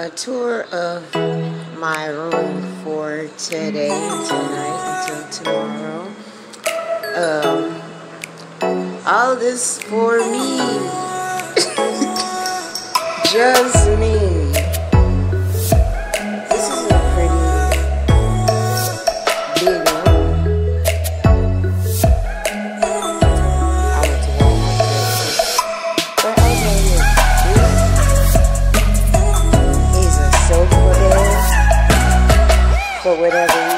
a tour of my room for today tonight until tomorrow. Um, all this for me. Just me. For whatever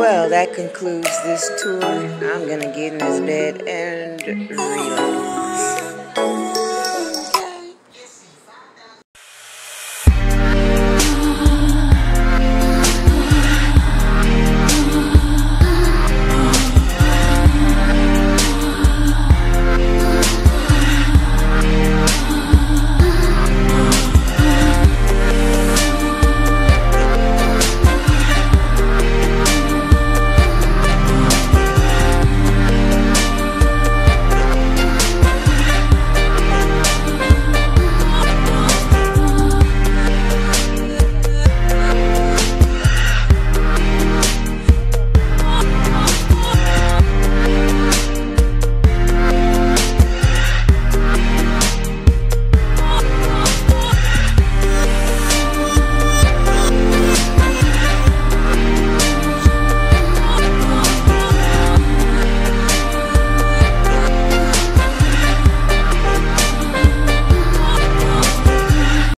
Well, that concludes this tour. I'm gonna get in this bed and relax.